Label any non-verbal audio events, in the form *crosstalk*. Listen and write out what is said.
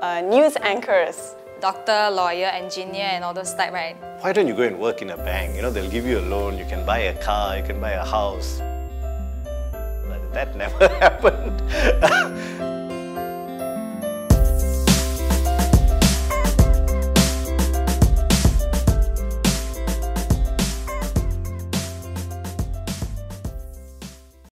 uh, news anchors. Doctor, lawyer, engineer, and all those type, right? Why don't you go and work in a bank? You know, they'll give you a loan, you can buy a car, you can buy a house. But that never *laughs* happened.